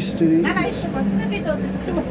Nein. Nein, Nein,